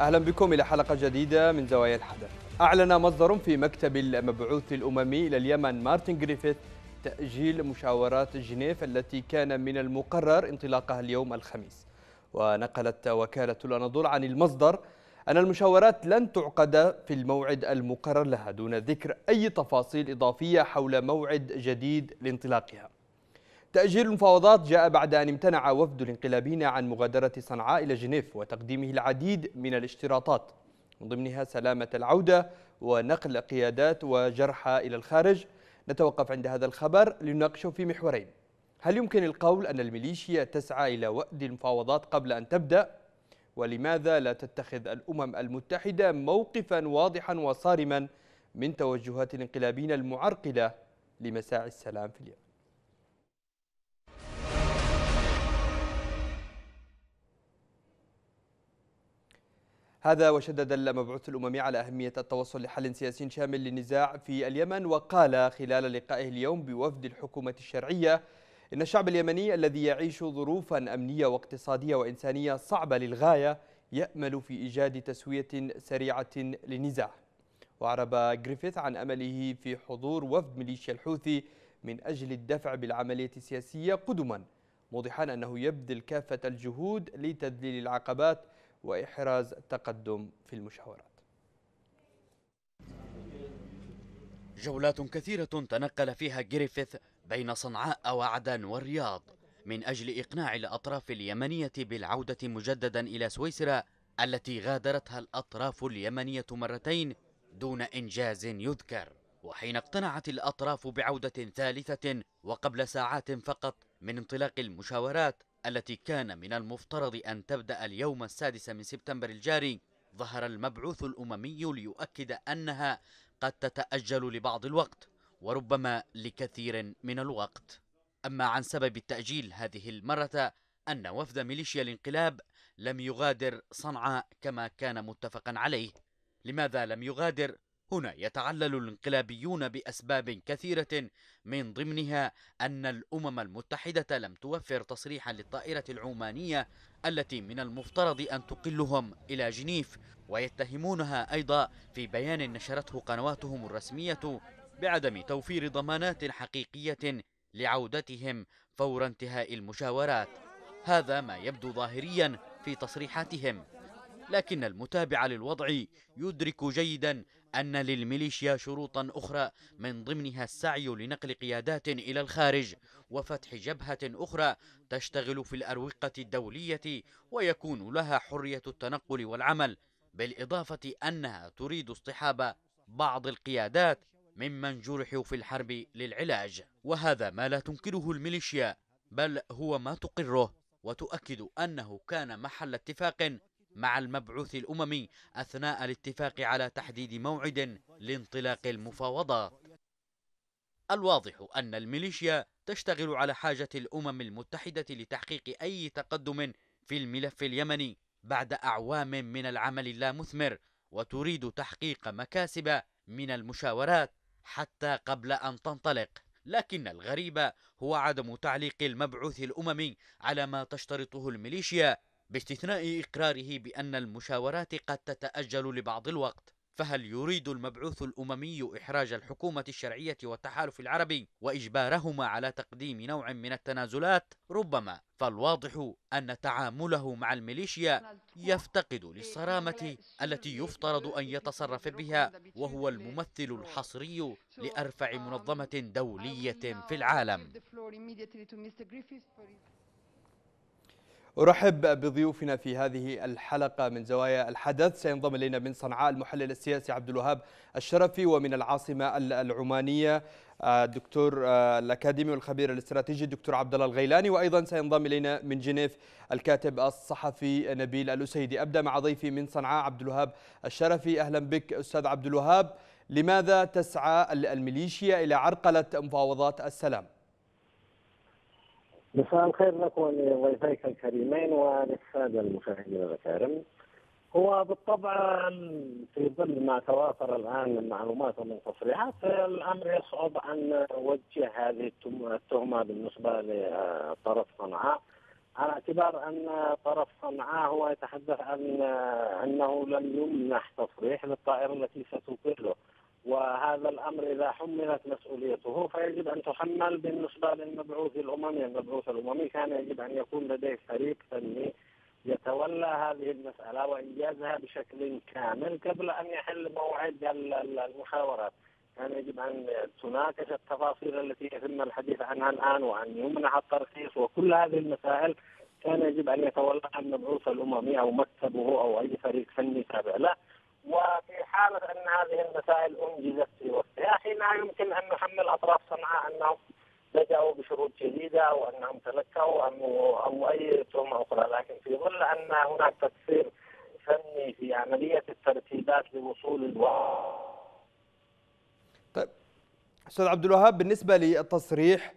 أهلا بكم إلى حلقة جديدة من زوايا الحدث. أعلن مصدر في مكتب المبعوث الأممي إلى اليمن مارتن جريفيث تأجيل مشاورات جنيف التي كان من المقرر انطلاقها اليوم الخميس. ونقلت وكالة الأناضول عن المصدر أن المشاورات لن تعقد في الموعد المقرر لها دون ذكر أي تفاصيل إضافية حول موعد جديد لانطلاقها. تأجيل المفاوضات جاء بعد أن امتنع وفد الانقلابيين عن مغادرة صنعاء إلى جنيف وتقديمه العديد من الاشتراطات من ضمنها سلامة العودة ونقل قيادات وجرحى إلى الخارج نتوقف عند هذا الخبر لنناقشه في محورين هل يمكن القول أن الميليشيا تسعى إلى وأد المفاوضات قبل أن تبدأ؟ ولماذا لا تتخذ الأمم المتحدة موقفا واضحا وصارما من توجهات الانقلابيين المعرقلة لمساعي السلام في اليمن؟ هذا وشدد المبعوث الأممي على أهمية التوصل لحل سياسي شامل للنزاع في اليمن وقال خلال لقائه اليوم بوفد الحكومة الشرعية إن الشعب اليمني الذي يعيش ظروفا أمنية واقتصادية وإنسانية صعبة للغاية يأمل في إيجاد تسوية سريعة للنزاع. وأعرب جريفيث عن أمله في حضور وفد ميليشيا الحوثي من أجل الدفع بالعملية السياسية قدما موضحا أنه يبذل كافة الجهود لتذليل العقبات وإحراز تقدم في المشاورات. جولات كثيرة تنقل فيها جريفيث بين صنعاء وعدن والرياض من أجل إقناع الأطراف اليمنية بالعودة مجددا إلى سويسرا التي غادرتها الأطراف اليمنية مرتين دون إنجاز يذكر. وحين اقتنعت الأطراف بعودة ثالثة وقبل ساعات فقط من انطلاق المشاورات التي كان من المفترض أن تبدأ اليوم السادس من سبتمبر الجاري. ظهر المبعوث الأممي ليؤكد أنها قد تتأجل لبعض الوقت وربما لكثير من الوقت. أما عن سبب التأجيل هذه المرة أن وفد ميليشيا الانقلاب لم يغادر صنعاء كما كان متفقا عليه. لماذا لم يغادر؟ هنا يتعلل الانقلابيون بأسباب كثيرة من ضمنها أن الأمم المتحدة لم توفر تصريحا للطائرة العمانية التي من المفترض أن تقلهم إلى جنيف ويتهمونها أيضا في بيان نشرته قنواتهم الرسمية بعدم توفير ضمانات حقيقية لعودتهم فور انتهاء المشاورات. هذا ما يبدو ظاهريا في تصريحاتهم لكن المتابع للوضع يدرك جيدا أن للميليشيا شروطا أخرى من ضمنها السعي لنقل قيادات إلى الخارج وفتح جبهة أخرى تشتغل في الأروقة الدولية ويكون لها حرية التنقل والعمل بالإضافة أنها تريد اصطحاب بعض القيادات ممن جرحوا في الحرب للعلاج. وهذا ما لا تنكره الميليشيا بل هو ما تقره وتؤكد أنه كان محل اتفاق مع المبعوث الأممي أثناء الاتفاق على تحديد موعد لانطلاق المفاوضات الواضح أن الميليشيا تشتغل على حاجة الأمم المتحدة لتحقيق أي تقدم في الملف اليمني بعد أعوام من العمل اللامثمر وتريد تحقيق مكاسب من المشاورات حتى قبل أن تنطلق. لكن الغريب هو عدم تعليق المبعوث الأممي على ما تشترطه الميليشيا باستثناء إقراره بأن المشاورات قد تتأجل لبعض الوقت فهل يريد المبعوث الأممي إحراج الحكومة الشرعية والتحالف العربي وإجبارهما على تقديم نوع من التنازلات؟ ربما فالواضح أن تعامله مع الميليشيا يفتقد للصرامة التي يفترض أن يتصرف بها وهو الممثل الحصري لأرفع منظمة دولية في العالم أرحب بضيوفنا في هذه الحلقة من زوايا الحدث. سينضم إلينا من صنعاء المحلل السياسي عبد الوهاب الشرفي ومن العاصمة العمانية الدكتور الأكاديمي والخبير الاستراتيجي الدكتور عبد الله الغيلاني. وأيضا سينضم إلينا من جنيف الكاتب الصحفي نبيل الأسيدي. أبدأ مع ضيفي من صنعاء عبد الوهاب الشرفي. أهلا بك أستاذ عبد الوهاب. لماذا تسعى الميليشيا إلى عرقلة مفاوضات السلام؟ مساء الخير لك ولضيفيك الكريمين وللسادة المشاهدين الكرام. هو بالطبع في ظل ما توافر الآن من معلومات ومن تصريحات الأمر يصعب أن نوجه هذه التهمة بالنسبة لطرف صنعاء على اعتبار أن طرف صنعاء هو يتحدث عن أنه لم يمنح تصريح للطائرة التي ستطير له وهذا الأمر إذا حملت مسؤوليته فيجب أن تحمل بالنسبة للمبعوث الأممي، المبعوث الأممي كان يجب أن يكون لديه فريق فني يتولى هذه المسألة وإنجازها بشكل كامل قبل أن يحل موعد المحاورات. كان يجب أن تناقش التفاصيل التي يتم الحديث عنها الآن وأن يمنح الترخيص وكل هذه المسائل. كان يجب أن يتولاها المبعوث الأممي أو مكتبه أو أي فريق فني تابع له. وفي حالة أن هذه المسائل أنجزت في وقتها. حينها يمكن أن نحمل أطراف صنعاء أنهم لجأوا بشروط جديدة أو أنهم تلكوا أو, أو أي تهمة أخرى لكن في ظل أن هناك تقصير فني في عملية الترتيبات لوصول الوقت. طيب أستاذ عبد الوهاب بالنسبة للتصريح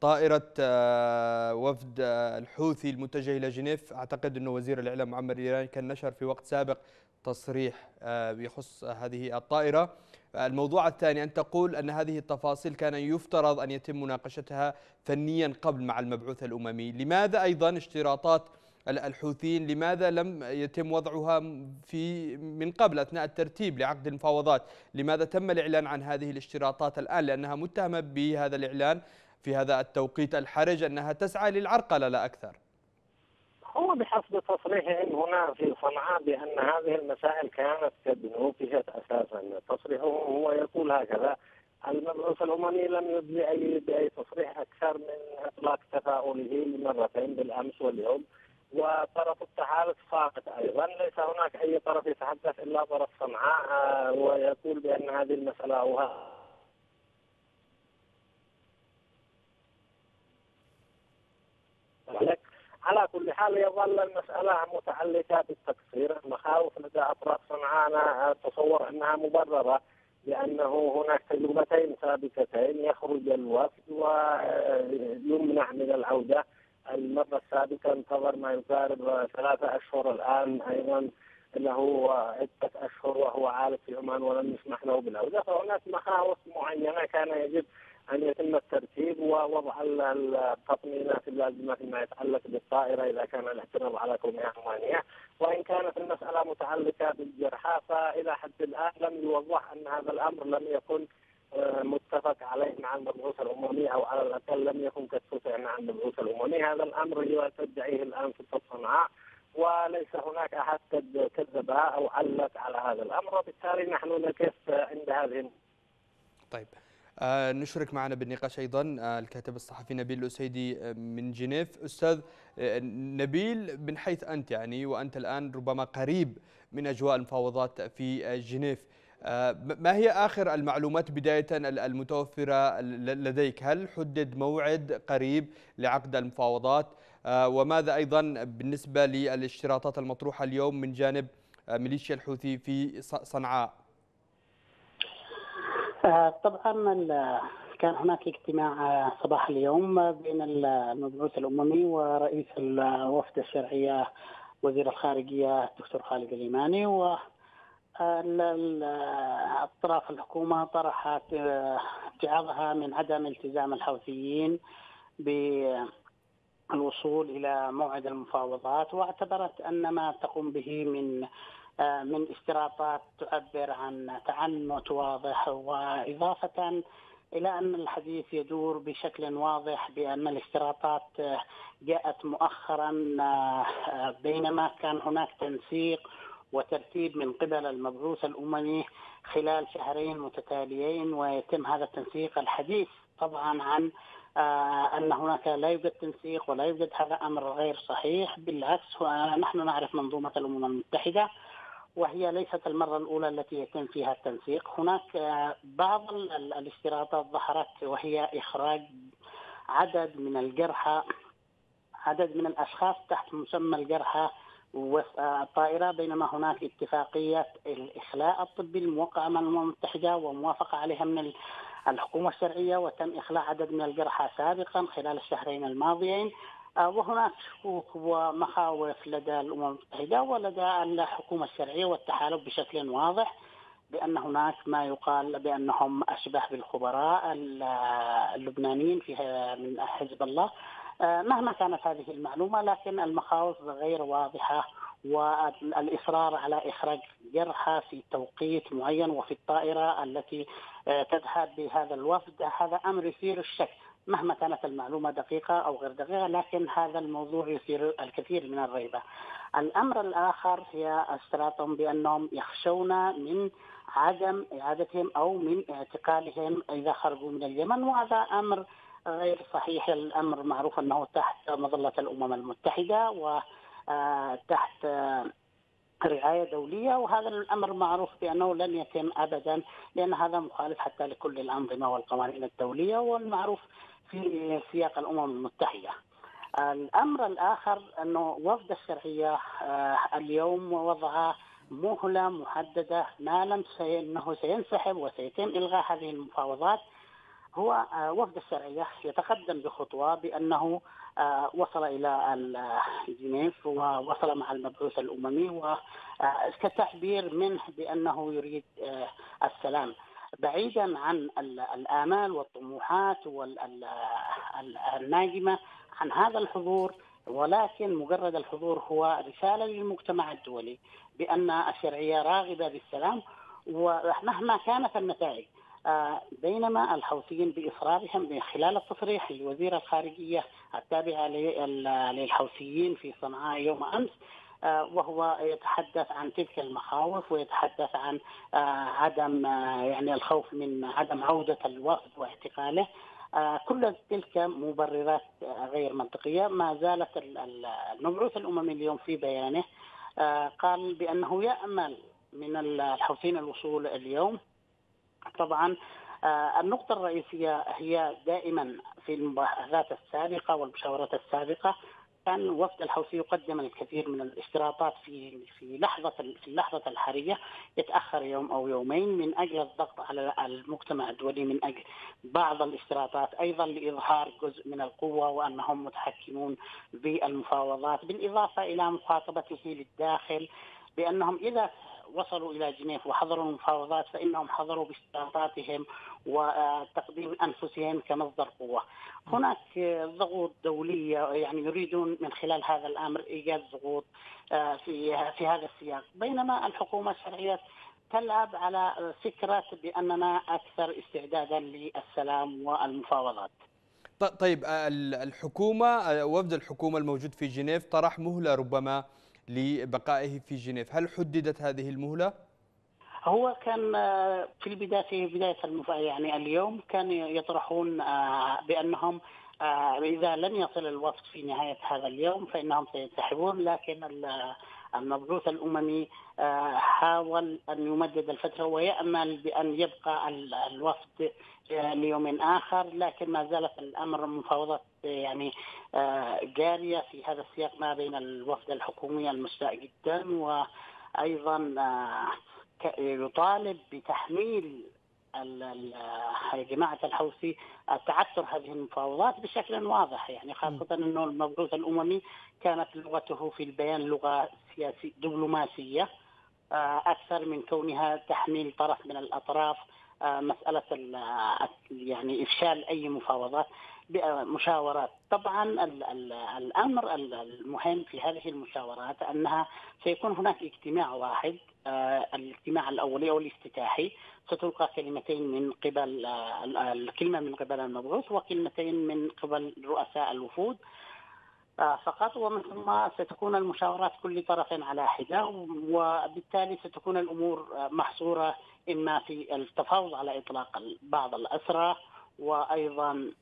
طائرة آه، وفد آه، الحوثي المتجه إلى جنيف أعتقد أنه وزير الإعلام معمر الإيراني كان نشر في وقت سابق تصريح آه، يخص هذه الطائرة. الموضوع الثاني أن تقول أن هذه التفاصيل كان يفترض أن يتم مناقشتها فنيا قبل مع المبعوث الأممي. لماذا أيضا اشتراطات الحوثيين؟ لماذا لم يتم وضعها في من قبل أثناء الترتيب لعقد المفاوضات؟ لماذا تم الإعلان عن هذه الاشتراطات الآن؟ لأنها متهمة بهذا الإعلان في هذا التوقيت الحرج أنها تسعى للعرقلة لا أكثر. هو بحسب تصريحهم هنا في صنعاء بأن هذه المسائل كانت قد نوقشت أساسا، تصريحه هو يقول هكذا المبعوث الأممي لم يبدي أي بأي تصريح أكثر من إطلاق تفاؤله مرتين بالأمس واليوم وطرف التحالف ساقط أيضا. ليس هناك أي طرف يتحدث إلا طرف صنعاء ويقول بأن هذه المسألة أوها على كل حال يظل المسألة متعلقة بالتقصير. المخاوف لدى أطراف صنعاء أتصور أنها مبررة لأنه هناك تجربتين سابقتين يخرج الوفد ويمنع من العودة. المرة السابقة انتظر ما يقارب ثلاثة أشهر الآن أيضا له عدة أشهر وهو عالق في عمان ولم يسمح له بالعودة. فهناك مخاوف معينة كان يجب ان يتم الترتيب ووضع التطمينات اللازمة فيما يتعلق بالطائرة إذا كان الاعتراض على كونها امانيه وإن كانت المسألة متعلقة بالجرحى فإلى حد الآن لم يوضح أن هذا الأمر لم يكن آه، متفق عليه مع المبعوث الأممي أو على الأقل لم يكن قد مع المبعوث الأممي. هذا الأمر تدعيه الآن في صنعاء وليس هناك أحد قد كذبها أو علق على هذا الأمر وبالتالي نحن نقف عند هذه طيب. نشرك معنا بالنقاش أيضا. آه، الكاتب الصحفي نبيل الأسيدي آه، من جنيف. أستاذ نبيل من حيث أنت يعني وأنت الآن ربما قريب من أجواء المفاوضات في جنيف. ما هي آخر المعلومات بداية المتوفرة لديك؟ هل حدد موعد قريب لعقد المفاوضات؟ وماذا أيضا بالنسبة للاشتراطات المطروحة اليوم من جانب ميليشيا الحوثي في صنعاء؟ آه، طبعا كان هناك اجتماع آه، صباح اليوم بين المبعوث الأممي ورئيس الوفد الشرعيه وزير الخارجية الدكتور خالد اليماني و أطراف الحكومة طرحت اتعاظها من عدم التزام الحوثيين بالوصول إلى موعد المفاوضات واعتبرت أن ما تقوم به من آه، من اشتراطات تعبر عن تعنت واضح وإضافة إلى أن الحديث يدور بشكل واضح بأن الاشتراطات آه، جاءت مؤخرا آه، بينما كان هناك تنسيق وترتيب من قبل المبعوث الأممي خلال شهرين متتاليين ويتم هذا التنسيق. الحديث طبعا عن أن هناك لا يوجد تنسيق ولا يوجد هذا أمر غير صحيح. بالعكس نحن نعرف منظومة الأمم المتحدة وهي ليست المرة الأولى التي يتم فيها التنسيق. هناك آه، بعض الاشتراطات ظهرت وهي إخراج عدد من الجرحى عدد من الأشخاص تحت مسمى الجرحى والطائرة بينما هناك اتفاقية الإخلاء الطبي الموقعة مع الأمم المتحدة وموافقة عليها من الحكومة الشرعية وتم إخلاء عدد من الجرحى سابقا خلال الشهرين الماضيين. آه، وهناك شكوك ومخاوف لدى الأمم المتحدة ولدى الحكومة الشرعية والتحالف بشكل واضح بأن هناك ما يقال بأنهم أشبه بالخبراء اللبنانيين في من حزب الله. مهما كانت هذه المعلومة لكن المخاوف غير واضحة والإصرار على إخراج جرحى في توقيت معين وفي الطائرة التي تذهب بهذا الوفد. هذا أمر يثير الشك. مهما كانت المعلومة دقيقة أو غير دقيقة لكن هذا الموضوع يثير الكثير من الريبة. الأمر الآخر هي استراتهم بأنهم يخشون من عدم إعادتهم أو من اعتقالهم إذا خرجوا من اليمن وهذا أمر غير صحيح. الأمر معروف أنه تحت مظلة الأمم المتحدة وتحت رعاية دولية وهذا الأمر معروف بأنه لن يتم أبدا لأن هذا مخالف حتى لكل الأنظمة والقوانين الدولية والمعروف في سياق الأمم المتحدة. الأمر الآخر أنه وفد الشرعية آه، اليوم وضع مهلة محددة ما لم أنه سينسحب وسيتم إلغاء هذه المفاوضات. هو آه، وفد الشرعية يتقدم بخطوة بأنه آه، وصل إلى جنيف ووصل مع المبعوث الأممي وكتعبير منه بأنه يريد السلام. بعيدا عن الآمال والطموحات الناجمة عن هذا الحضور ولكن مجرد الحضور هو رسالة للمجتمع الدولي بأن الشرعية راغبة بالسلام ومهما كانت النتائج. آه، بينما الحوثيين بإصرارهم خلال التصريح لوزير الخارجية التابعة للحوثيين في صنعاء يوم أمس وهو يتحدث عن تلك المخاوف ويتحدث عن آه، عدم يعني الخوف من عدم عودة الوفد واعتقاله كل تلك مبررات غير منطقية ما زالت المبعوث الأممي اليوم في بيانه. قال بأنه يأمل من الحوثيين الوصول اليوم. طبعا آه، النقطة الرئيسية هي دائما في المباحثات السابقة والمشاورات السابقة. كان وفد الحوثي يقدم الكثير من الاشتراطات في في لحظة في اللحظة الحرجة. يتأخر يوم أو يومين من أجل الضغط على المجتمع الدولي من أجل بعض الاشتراطات. أيضا لإظهار جزء من القوة وأنهم متحكمون بالمفاوضات بالإضافة إلى مخاطبته للداخل بأنهم إذا وصلوا إلى جنيف وحضروا المفاوضات فإنهم حضروا باشتراطاتهم وتقديم أنفسهم كمصدر قوة. هناك ضغوط دولية يعني يريدون من خلال هذا الأمر إيجاد ضغوط آه، في في هذا السياق. بينما الحكومة الشرعية تلعب على فكرة بأننا أكثر استعدادا للسلام والمفاوضات. طيب الحكومة وفد الحكومة الموجود في جنيف طرح مهلة ربما لبقائه في جنيف هل حددت هذه المهلة؟ هو كان آه، في البداية في بداية يعني اليوم كان يطرحون آه، بأنهم آه، إذا لم يصل الوفد في نهاية هذا اليوم فإنهم سينسحبون لكن المبعوث الأممي حاول أن يمدد الفترة ويأمل بأن يبقى الوفد ليوم آخر لكن ما زالت الأمر مفاوضات يعني آه، جارية في هذا السياق ما بين الوفد الحكومي المستاء جدا وأيضا آه، يطالب بتحميل جماعة الحوثي تعثر هذه المفاوضات بشكل واضح يعني خاصة أنه المبعوث الأممي كانت لغته في البيان لغة سياسية دبلوماسية آه، أكثر من كونها تحميل طرف من الأطراف مسألة يعني إفشال أي مفاوضات. مشاورات طبعا الأمر المهم في هذه المشاورات أنها سيكون هناك اجتماع واحد آه، الاجتماع الأولي أو الافتتاحي. ستلقى كلمتين من قبل آه، الكلمة من قبل المبعوث وكلمتين من قبل رؤساء الوفود آه، فقط. ومن ثم ستكون المشاورات كل طرف على حدة وبالتالي ستكون الأمور محصورة إما في التفاوض على إطلاق بعض الأسرى وأيضا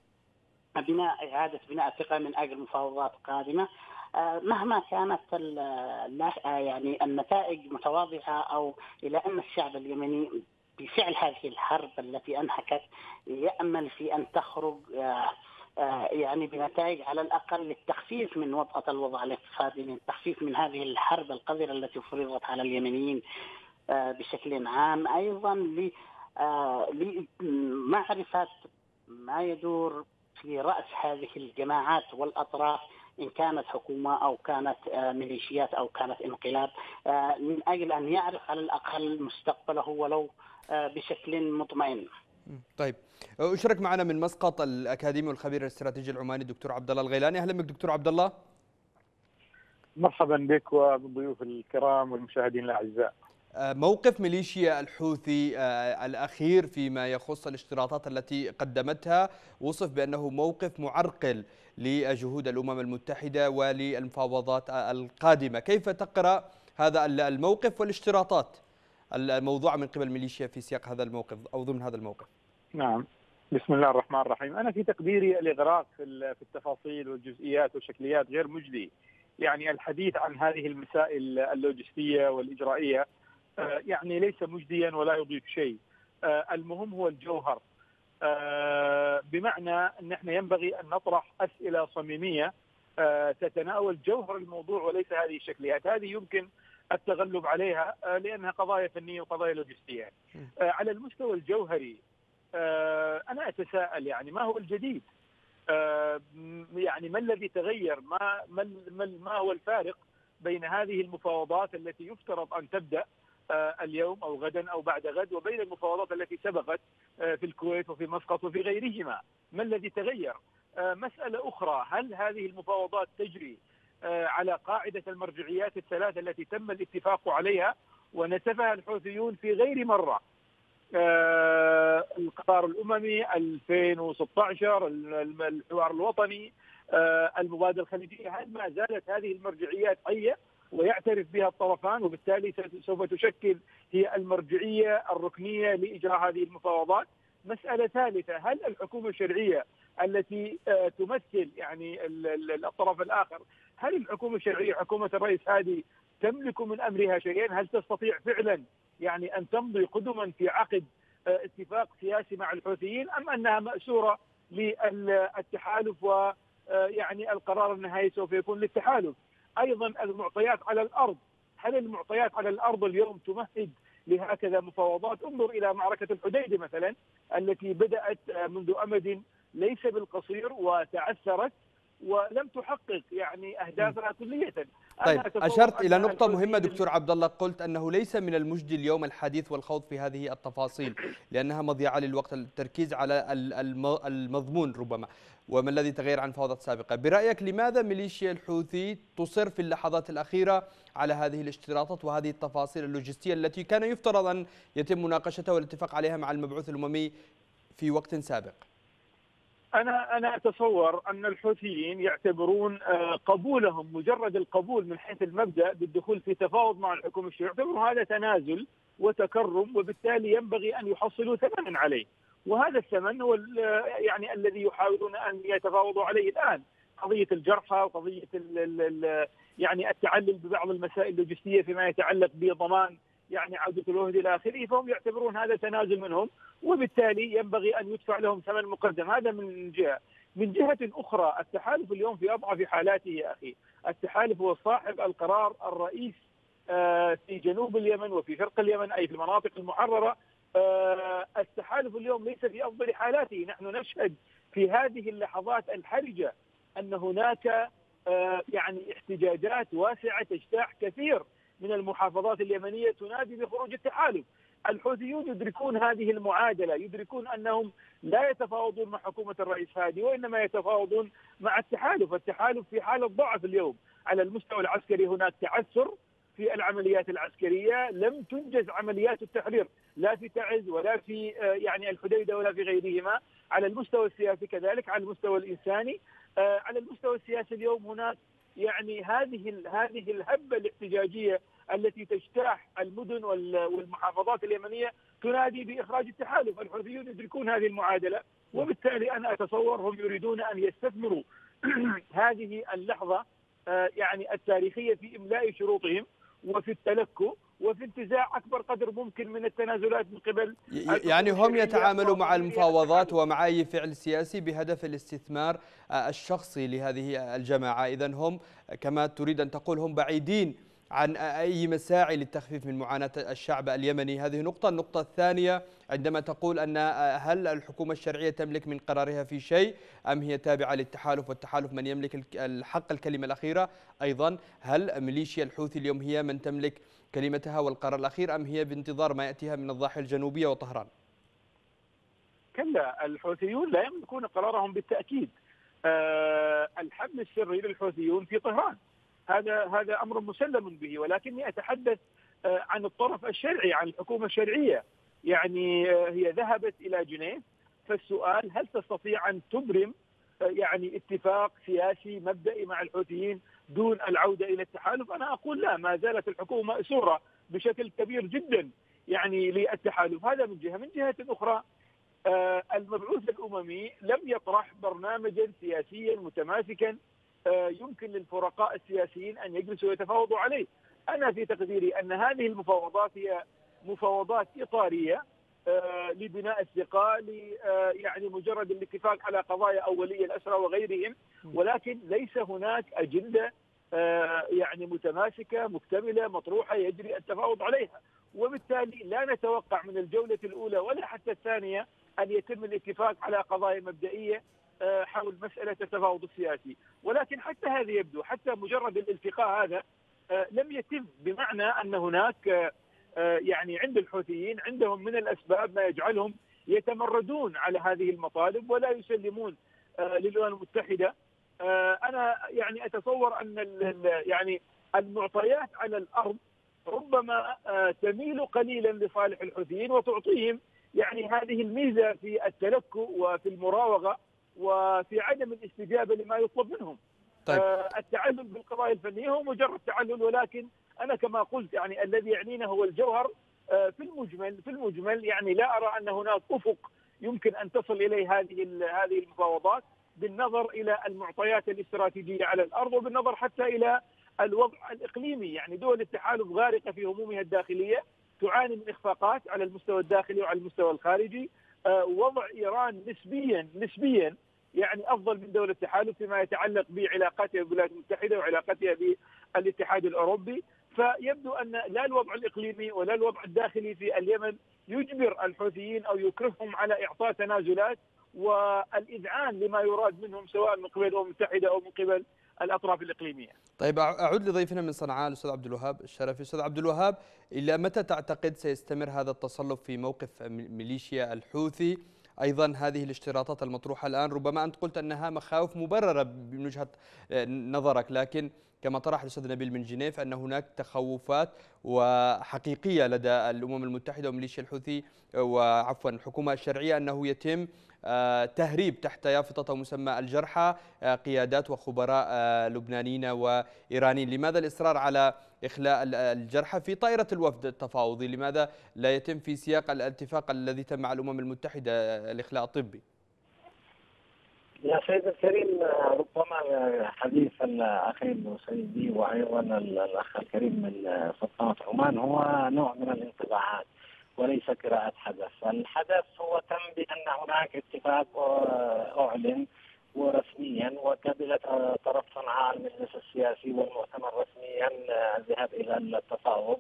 بناء إعادة بناء الثقة من أجل مفاوضات قادمة. آه، مهما كانت آه، يعني النتائج متواضعة أو إلى أن الشعب اليمني بفعل هذه الحرب التي أنهكت يأمل في أن تخرج آه، يعني بنتائج على الأقل للتخفيف من وطأة الوضع الاقتصادي للتخفيف من هذه الحرب القذرة التي فرضت على اليمنيين بشكل عام. أيضا لمعرفة ما يدور في رأس هذه الجماعات والأطراف إن كانت حكومة أو كانت آه، ميليشيات أو كانت انقلاب آه، من أجل أن يعرف على الأقل مستقبله ولو آه، بشكل مطمئن. طيب. أشرك معنا من مسقط الأكاديمي والخبير الاستراتيجي العماني الدكتور عبد الله الغيلاني. أهلا بك دكتور عبد الله مرحبا بك وبالضيوف الكرام والمشاهدين الأعزاء. موقف ميليشيا الحوثي الأخير فيما يخص الاشتراطات التي قدمتها وصف بأنه موقف معرقل لجهود الأمم المتحدة وللمفاوضات القادمة، كيف تقرأ هذا الموقف والاشتراطات الموضوعه من قبل ميليشيا في سياق هذا الموقف أو ضمن هذا الموقف؟ نعم بسم الله الرحمن الرحيم، أنا في تقديري الإغراق في التفاصيل والجزئيات والشكليات غير مجدي. يعني الحديث عن هذه المسائل اللوجستية والإجرائية يعني ليس مجديا ولا يضيف شيء. المهم هو الجوهر. بمعنى ان إحنا ينبغي أن نطرح أسئلة صميمية تتناول جوهر الموضوع وليس هذه الشكليات، هذه يمكن التغلب عليها لأنها قضايا فنية وقضايا لوجستية. على المستوى الجوهري أنا أتساءل يعني ما هو الجديد؟ يعني ما الذي تغير؟ ما ما ما هو الفارق بين هذه المفاوضات التي يفترض أن تبدأ اليوم أو غدا أو بعد غد وبين المفاوضات التي سبقت في الكويت وفي مسقط وفي غيرهما، ما الذي تغير؟ مسألة أخرى. هل هذه المفاوضات تجري على قاعدة المرجعيات الثلاثة التي تم الاتفاق عليها ونسفها الحوثيون في غير مرة؟ القرار الأممي 2016 الحوار الوطني المبادرة الخليجية. هل ما زالت هذه المرجعيات حية؟ ويعترف بها الطرفان وبالتالي سوف تشكل هي المرجعية الركنية لإجراء هذه المفاوضات. مسألة ثالثة هل الحكومة الشرعية التي تمثل يعني الطرف الآخر هل الحكومة الشرعية حكومة الرئيس هادي تملك من أمرها شيئين هل تستطيع فعلا يعني أن تمضي قدما في عقد اتفاق سياسي مع الحوثيين أم أنها مأسورة للتحالف ويعني القرار النهائي سوف يكون للتحالف؟ أيضا المعطيات على الأرض. هل المعطيات على الأرض اليوم تمهد لهكذا مفاوضات؟ انظر إلى معركة الحديده مثلا التي بدأت منذ أمد ليس بالقصير وتعثرت ولم تحقق يعني اهدافها كلية. طيب أشرت إلى نقطة مهمة دكتور عبد الله قلت أنه ليس من المجدي اليوم الحديث والخوض في هذه التفاصيل لأنها مضيعة للوقت التركيز على المضمون ربما. وما الذي تغير عن فوضى سابقة؟ برأيك لماذا ميليشيا الحوثي تصر في اللحظات الأخيرة على هذه الاشتراطات وهذه التفاصيل اللوجستية التي كان يفترض أن يتم مناقشتها والاتفاق عليها مع المبعوث الأممي في وقت سابق؟ أنا أنا أتصور أن الحوثيين يعتبرون قبولهم مجرد القبول من حيث المبدأ بالدخول في تفاوض مع الحكومة الشيعيه يعتبرون هذا تنازل وتكرم وبالتالي ينبغي أن يحصلوا ثمنا عليه. وهذا الثمن هو يعني الذي يحاولون أن يتفاوضوا عليه الآن. قضية الجرحى وقضية يعني التعلل ببعض المسائل اللوجستية فيما يتعلق بضمان يعني عودة الوهد إلى آخره فهم يعتبرون هذا تنازل منهم وبالتالي ينبغي أن يدفع لهم ثمن مقدم. هذا من جهة من جهة أخرى التحالف اليوم في أضعف حالاته يا أخي. التحالف هو صاحب القرار الرئيس في جنوب اليمن وفي شرق اليمن أي في المناطق المحررة. التحالف اليوم ليس في أفضل حالاته. نحن نشهد في هذه اللحظات الحرجة أن هناك يعني احتجاجات واسعة تجتاح كثير. من المحافظات اليمنية تنادي بخروج التحالف الحوثيون يدركون هذه المعادلة يدركون أنهم لا يتفاوضون مع حكومة الرئيس هادي وإنما يتفاوضون مع التحالف. التحالف في حاله ضعف اليوم على المستوى العسكري هناك تعثر في العمليات العسكرية. لم تنجز عمليات التحرير لا في تعز ولا في يعني الحديدة ولا في غيرهما. على المستوى السياسي كذلك على المستوى الإنساني على المستوى السياسي اليوم هناك يعني هذه هذه الهبة الاحتجاجية التي تجتاح المدن والمحافظات اليمنية تنادي بإخراج التحالف، الحوثيون يدركون هذه المعادلة وبالتالي أنا أتصور هم يريدون أن يستثمروا هذه اللحظة يعني التاريخية في إملاء شروطهم وفي التلكؤ وفي انتزاع أكبر قدر ممكن من التنازلات من قبل. يعني هم يتعاملوا مع المفاوضات ومع اي فعل سياسي بهدف الاستثمار الشخصي لهذه الجماعة، اذا هم كما تريد أن تقول هم بعيدين عن أي مساعي للتخفيف من معاناة الشعب اليمني، هذه نقطة، النقطة الثانية عندما تقول أن هل الحكومة الشرعية تملك من قرارها في شيء أم هي تابعة للتحالف والتحالف من يملك الحق الكلمة الأخيرة؟ أيضا هل ميليشيا الحوثي اليوم هي من تملك كلمتها والقرار الأخير أم هي بانتظار ما يأتيها من الضاحية الجنوبية وطهران؟ كلا الحوثيون لا يملكون قرارهم بالتأكيد. آه، الحبل السري للحوثيون في طهران. هذا هذا أمر مسلم به ولكني أتحدث آه، عن الطرف الشرعي عن الحكومة الشرعية. يعني آه، هي ذهبت إلى جنيف فالسؤال هل تستطيع أن تبرم يعني اتفاق سياسي مبدئي مع الحوثيين دون العودة إلى التحالف؟ أنا أقول لا ما زالت الحكومة مأسورة بشكل كبير جدا يعني للتحالف، هذا من جهة، من جهة أخرى آه، المبعوث الأممي لم يطرح برنامجا سياسيا متماسكا آه، يمكن للفرقاء السياسيين أن يجلسوا ويتفاوضوا عليه. أنا في تقديري أن هذه المفاوضات هي مفاوضات إطارية لبناء الثقة يعني مجرد الاتفاق على قضايا أولية الأسرى وغيرهم. ولكن ليس هناك اجنده يعني متماسكة مكتملة مطروحة يجري التفاوض عليها. وبالتالي لا نتوقع من الجولة الأولى ولا حتى الثانية أن يتم الاتفاق على قضايا مبدئية آه، حول مسألة التفاوض السياسي، ولكن حتى هذا يبدو حتى مجرد الالتقاء هذا آه، لم يتم بمعنى أن هناك آه، يعني عند الحوثيين عندهم من الأسباب ما يجعلهم يتمردون على هذه المطالب ولا يسلمون للأمم المتحدة أنا يعني أتصور أن يعني المعطيات على الأرض ربما تميل قليلا لصالح الحوثيين وتعطيهم يعني هذه الميزة في التلكؤ وفي المراوغة وفي عدم الاستجابة لما يطلب منهم. طيب. آه التعلل بالقضايا الفنية هو مجرد تعلل ولكن أنا كما قلت يعني الذي يعنينا هو الجوهر آه في المجمل في المجمل يعني لا أرى أن هناك أفق يمكن أن تصل إليه هذه هذه المفاوضات بالنظر إلى المعطيات الاستراتيجية على الأرض وبالنظر حتى إلى الوضع الإقليمي. يعني دول التحالف غارقة في همومها الداخلية تعاني من إخفاقات على المستوى الداخلي وعلى المستوى الخارجي. آه، وضع إيران نسبيا نسبيا يعني أفضل من دول التحالف فيما يتعلق بعلاقاتها بالولايات المتحدة وعلاقتها بالاتحاد الأوروبي. فيبدو أن لا الوضع الإقليمي ولا الوضع الداخلي في اليمن يجبر الحوثيين أو يكرههم على إعطاء تنازلات والإذعان لما يراد منهم سواء من قبل الامم المتحدة أو من قبل الأطراف الإقليمية. طيب أعود لضيفنا من صنعاء الأستاذ عبد الوهاب الشرفي، أستاذ عبد الوهاب إلى متى تعتقد سيستمر هذا التصلب في موقف ميليشيا الحوثي؟ أيضا هذه الاشتراطات المطروحة الآن ربما أنت قلت أنها مخاوف مبررة من وجهة نظرك لكن كما طرح الأستاذ نبيل من جنيف أن هناك تخوفات وحقيقية لدى الأمم المتحدة وميليشيا الحوثي وعفوا الحكومة الشرعية أنه يتم آه، تهريب تحت يافطة مسمى الجرحى آه، قيادات وخبراء آه، لبنانيين وإيرانيين. لماذا الإصرار على إخلاء الجرحى في طائرة الوفد التفاوضي؟ لماذا لا يتم في سياق الاتفاق الذي تم مع الأمم المتحدة الإخلاء الطبي؟ يا سيد الكريم ربما حديث الأخ المسيدي وأيضا الأخ الكريم من سلطنه عمان هو نوع من الانطباعات وليس قراءة حدث. الحدث هو تم بأن هناك اتفاق أعلن ورسميا وقبل طرف صنعاء المجلس السياسي والمؤتمر رسميا الذهاب إلى التفاوض.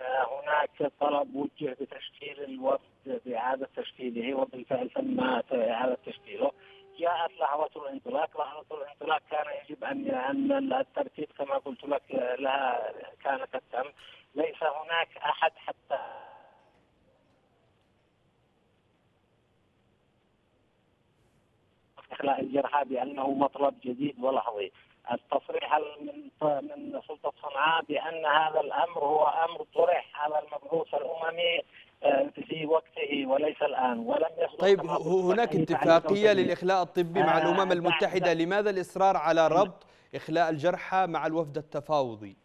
هناك طلب وجه بتشكيل الوفد بإعادة تشكيله وبالفعل تم إعادة تشكيله. جاءت لحظة الانطلاق، لحظة الانطلاق كان يجب أن أن الترتيب كما قلت لك لها كان قد تم، ليس هناك أحد حتى إخلاء الجرحى بأنه مطلب جديد ولحظي. التصريح من من سلطة صنعاء بأن هذا الأمر هو أمر طرح على المبعوث الأممي آه، في وقته وليس الآن ولم يصدر طيب هناك اتفاقية للإخلاء الطبي مع آه، الأمم المتحدة لماذا الإصرار على ربط إخلاء الجرحى مع الوفد التفاوضي؟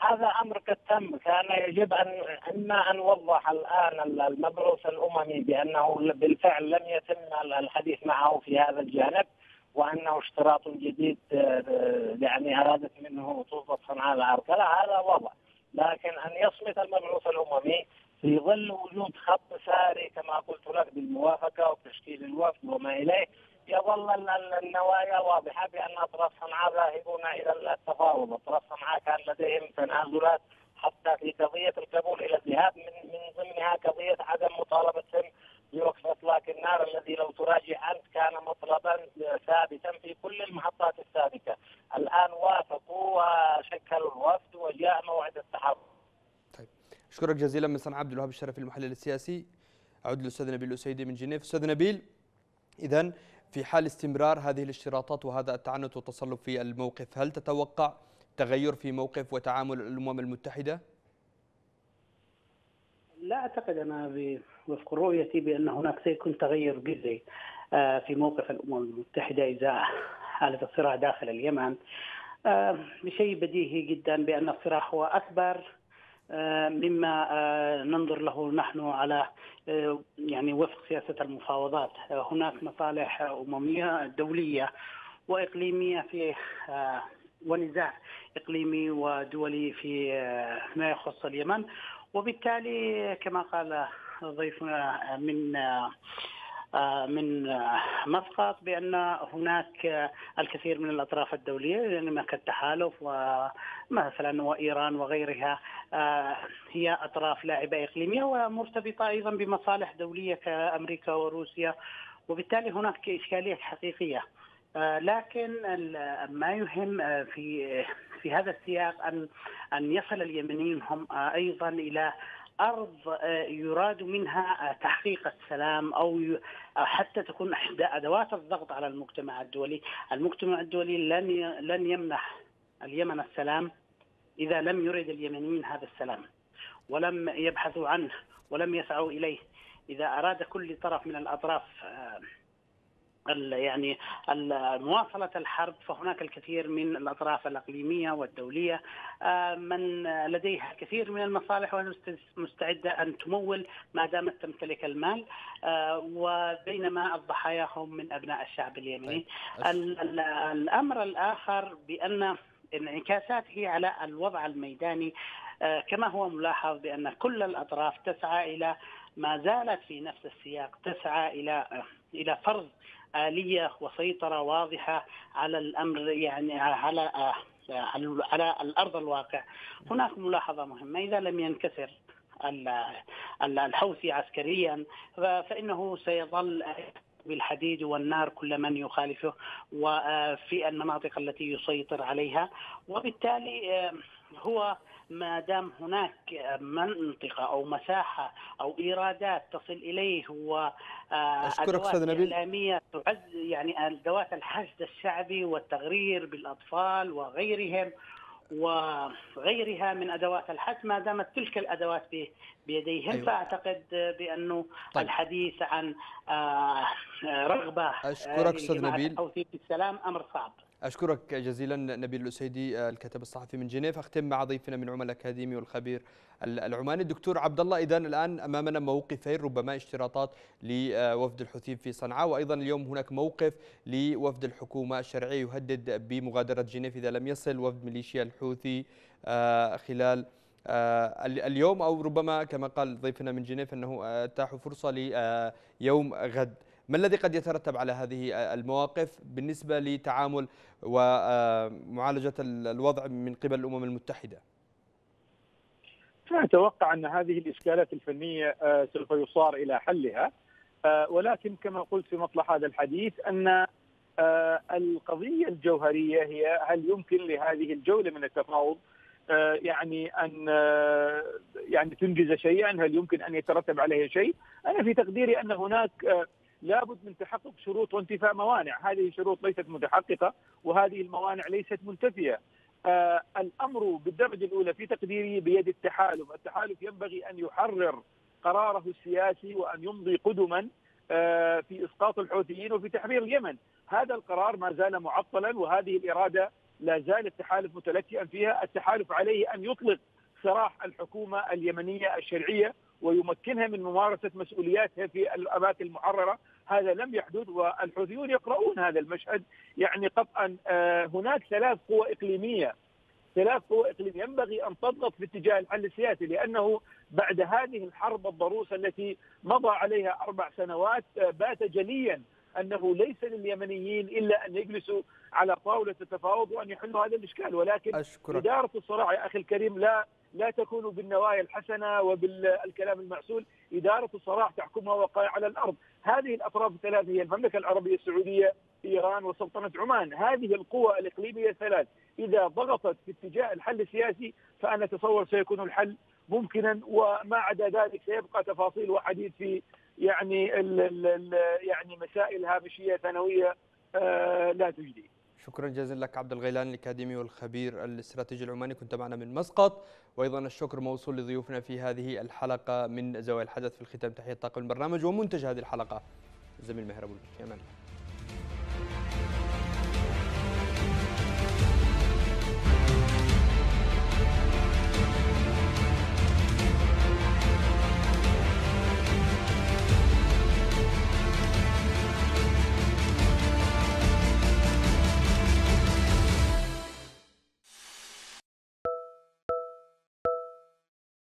هذا أمر قد تم كان يجب أن إما أن نوضح الآن المبعوث الأممي بأنه بالفعل لم يتم الحديث معه في هذا الجانب وأنه اشتراط جديد آه، يعني أرادت منه سلطه صنعاء العرقله هذا وضع لكن أن يصمت المبعوث الأممي في ظل وجود خط ساري كما قلت لك بالموافقة وتشكيل الوفد وما إليه يظل النوايا واضحة بأن أطراف صنعاء ذاهبون إلى التفاوض، أطراف صنعاء كان لديهم تنازلات حتى في قضية القبول إلى الذهاب من من ضمنها قضية عدم مطالبتهم بوقف إطلاق النار الذي لو تراجع أنت كان مطلبا ثابتا في كل المحطات السابقة، الآن وافقوا وشكلوا الوفد وجاء موعد التحرك. أشكرك جزيلا من صنعاء عبد الوهاب الشرفي المحلل السياسي. أعود للأستاذ نبيل الأسيدي من جنيف. أستاذ نبيل إذا في حال استمرار هذه الاشتراطات وهذا التعنت والتصلب في الموقف هل تتوقع تغير في موقف وتعامل الأمم المتحدة؟ لا أعتقد أنا وفق رؤيتي بأن هناك سيكون تغير جزئي آه، في موقف الأمم المتحدة إذا حالة الصراع داخل اليمن. آه، بشيء بديهي جدا بأن الصراع هو أكبر آه، مما ننظر له نحن على يعني وفق سياسة المفاوضات. هناك مصالح أممية دولية وإقليمية في ونزاع إقليمي ودولي في ما يخص اليمن. وبالتالي كما قال ضيفنا من من مسقط بأن هناك الكثير من الأطراف الدولية يعني كالتحالف ومثلا وإيران وغيرها هي أطراف لاعبة إقليمية ومرتبطة أيضا بمصالح دولية كأمريكا وروسيا وبالتالي هناك إشكالية حقيقية. لكن ما يهم في في هذا السياق أن أن يصل اليمنيين هم أيضا إلى ارض يراد منها تحقيق السلام أو حتى تكون إحدى أدوات الضغط على المجتمع الدولي، المجتمع الدولي لن لن يمنح اليمن السلام إذا لم يرد اليمنيين هذا السلام ولم يبحثوا عنه ولم يسعوا إليه، إذا أراد كل طرف من الأطراف يعني مواصلة الحرب فهناك الكثير من الأطراف الإقليمية والدولية آه، من لديها الكثير من المصالح ومستعدة أن تمول ما دامت تمتلك المال آه، وبينما الضحايا هم من أبناء الشعب اليمني طيب. الأمر الآخر بأن انعكاساته على الوضع الميداني آه، كما هو ملاحظ بأن كل الأطراف تسعى إلى ما زالت في نفس السياق تسعى إلى إلى فرض آلية وسيطرة واضحة على الأمر يعني على على الأرض الواقع. هناك ملاحظة مهمة. إذا لم ينكسر الحوثي عسكريا فإنه سيظل بالحديد والنار كل من يخالفه وفي المناطق التي يسيطر عليها. وبالتالي آه، هو ما دام هناك منطقة أو مساحة أو إيرادات تصل إليه و أدوات إعلامية تعز يعني أدوات الحشد الشعبي والتغرير بالأطفال وغيرهم وغيرها من أدوات الحث ما دامت تلك الأدوات بيديهم أيوة. فأعتقد بأنه طيب. الحديث عن آه، رغبة أشكرك أستاذ نبيل في السلام أمر صعب أشكرك جزيلا نبيل الأسيدي آه، الكاتب الصحفي من جنيف. أختم مع ضيفنا من عمل الأكاديمي والخبير العماني الدكتور عبد الله إذا الآن أمامنا موقفين ربما اشتراطات لوفد الحوثيين في صنعاء وأيضا اليوم هناك موقف لوفد الحكومة الشرعية يهدد بمغادرة جنيف إذا لم يصل وفد ميليشيا الحوثي آه، خلال آه، اليوم أو ربما كما قال ضيفنا من جنيف أنه أتاحوا فرصة ليوم غد. ما الذي قد يترتب على هذه المواقف بالنسبة لتعامل ومعالجة الوضع من قبل الأمم المتحدة؟ أتوقع أن هذه الإشكالات الفنية آه، سوف يصار إلى حلها. آه، ولكن كما قلت في مطلع هذا الحديث أن آه، القضية الجوهرية هي هل يمكن لهذه الجولة من التفاوض؟ يعني أن يعني تنجز شيئا؟ هل يمكن أن يترتب عليها شيء؟ أنا في تقديري أن هناك لابد من تحقق شروط وانتفاء موانع. هذه الشروط ليست متحققة وهذه الموانع ليست منتفية آه الأمر بالدرجة الأولى في تقديري بيد التحالف. التحالف ينبغي أن يحرر قراره السياسي وأن يمضي قدما آه في إسقاط الحوثيين وفي تحرير اليمن. هذا القرار ما زال معطلا وهذه الإرادة لا زال التحالف متلكئا فيها. التحالف عليه أن يطلق سراح الحكومة اليمنية الشرعية ويمكنها من ممارسة مسؤولياتها في الأماكن المحررة، هذا لم يحدث والحوثيون يقرؤون هذا المشهد، يعني قطعا آه، هناك ثلاث قوى إقليمية ثلاث قوى إقليمية ينبغي أن تضغط في اتجاه الحل السياسي لأنه بعد هذه الحرب الضروسة التي مضى عليها أربع سنوات آه، بات جليا أنه ليس لليمنيين إلا أن يجلسوا على طاولة التفاوض وأن يحلوا هذا الإشكال ولكن أشكرك. إدارة الصراع يا أخي الكريم لا لا تكون بالنوايا الحسنة وبالكلام المعسول، إدارة الصراع تحكمها وقائع على الأرض، هذه الأطراف الثلاث هي المملكة العربية السعودية، إيران وسلطنة عمان، هذه القوى الإقليمية الثلاث. إذا ضغطت في اتجاه الحل السياسي فأنا أتصور سيكون الحل ممكنا وما عدا ذلك سيبقى تفاصيل وحديث في يعني ال ال يعني مسائل هامشية ثانوية آه، لا تجدي. شكرا جزيلا لك عبد الغيلان الأكاديمي والخبير الاستراتيجي العماني. كنت معنا من مسقط. وأيضا الشكر موصول لضيوفنا في هذه الحلقة من زوايا الحدث في الختام. تحية طاقم البرنامج ومنتج هذه الحلقة. الزميل مهرب البشير